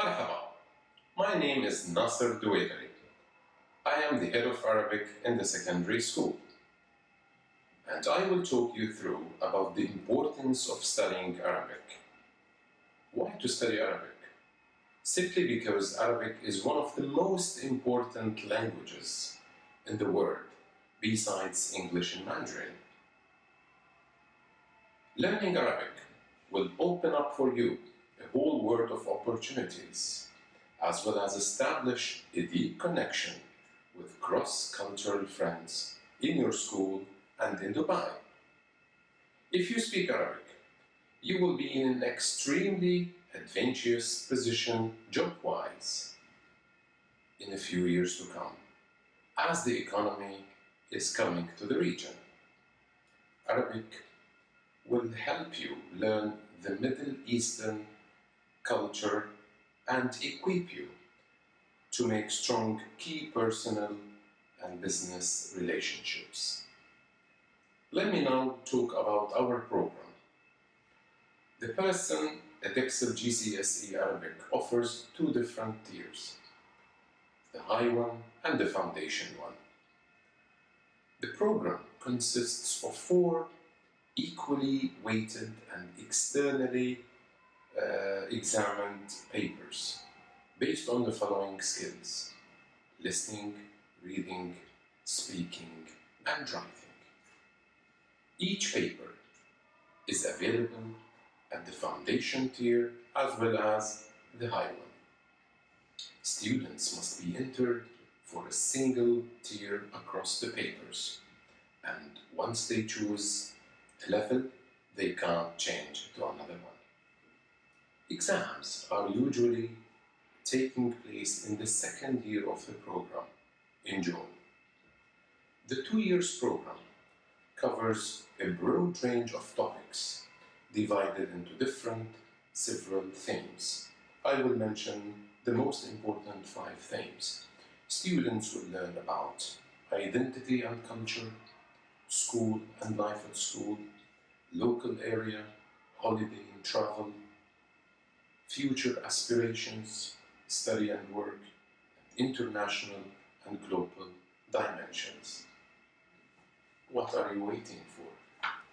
Marhaba. My name is Nasser Douedari. I am the head of Arabic in the secondary school. And I will talk you through about the importance of studying Arabic. Why to study Arabic? Simply because Arabic is one of the most important languages in the world, besides English and Mandarin. Learning Arabic will open up for you whole world of opportunities, as well as establish a deep connection with cross-cultural friends in your school and in Dubai. If you speak Arabic, you will be in an extremely adventurous position job-wise in a few years to come, as the economy is coming to the region. Arabic will help you learn the Middle Eastern culture and equip you to make strong key personal and business relationships. Let me now talk about our program. The person at Excel GCSE Arabic offers two different tiers, the high one and the foundation one. The program consists of four equally weighted and externally Uh, examined papers based on the following skills listening, reading, speaking, and writing. Each paper is available at the foundation tier as well as the high one. Students must be entered for a single tier across the papers, and once they choose a level, they can't change to another one. Exams are usually taking place in the second year of the program in June. The two years program covers a broad range of topics divided into different several themes. I will mention the most important five themes. Students will learn about identity and culture, school and life at school, local area, holiday and travel, future aspirations, study and work, international and global dimensions. What are you waiting for?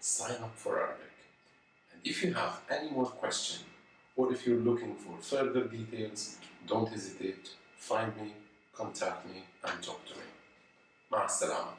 Sign up for Arabic. And if you have any more questions, or if you're looking for further details, don't hesitate, find me, contact me, and talk to me. مع السلامة